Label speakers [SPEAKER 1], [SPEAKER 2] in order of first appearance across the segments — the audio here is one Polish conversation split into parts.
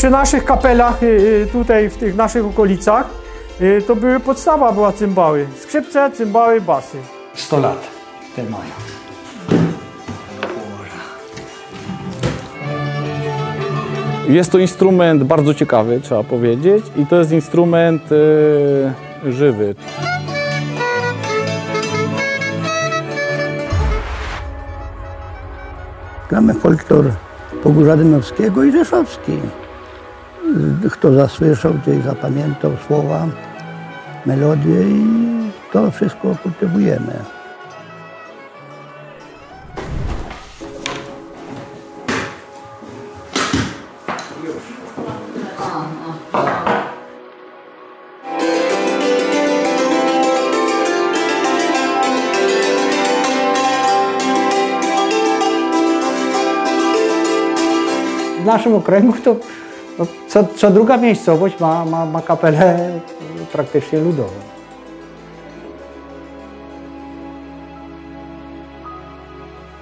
[SPEAKER 1] Przy naszych kapelach, y, y, tutaj w tych naszych okolicach, y, to były podstawa, była cymbały. Skrzypce, cymbały, basy.
[SPEAKER 2] 100 lat te mają.
[SPEAKER 3] Jest to instrument bardzo ciekawy, trzeba powiedzieć, i to jest instrument e, żywy.
[SPEAKER 4] Gramy folklor Pogórza Dymowskiego i Rzeszowski. Kto zasłyszał, gdzieś zapamiętał słowa, melodie i to wszystko kultywujemy.
[SPEAKER 2] W naszym okręgu to no, co, co druga miejscowość ma, ma, ma kapelę praktycznie ludową.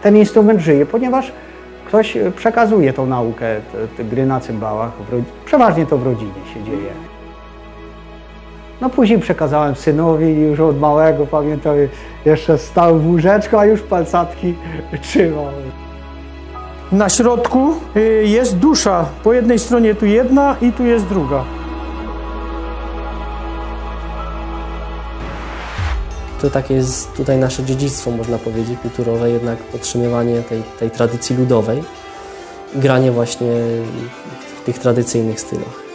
[SPEAKER 2] Ten instrument żyje, ponieważ ktoś przekazuje tą naukę, te, te gry na cymbałach. Przeważnie to w rodzinie się dzieje. No później przekazałem synowi już od małego, pamiętam, jeszcze stał w łóżeczku, a już palcatki trzymał.
[SPEAKER 1] Na środku y, jest dusza. Po jednej stronie tu jedna i tu jest druga.
[SPEAKER 5] To takie jest tutaj nasze dziedzictwo, można powiedzieć, kulturowe, jednak podtrzymywanie tej, tej tradycji ludowej, granie właśnie w tych tradycyjnych stylach.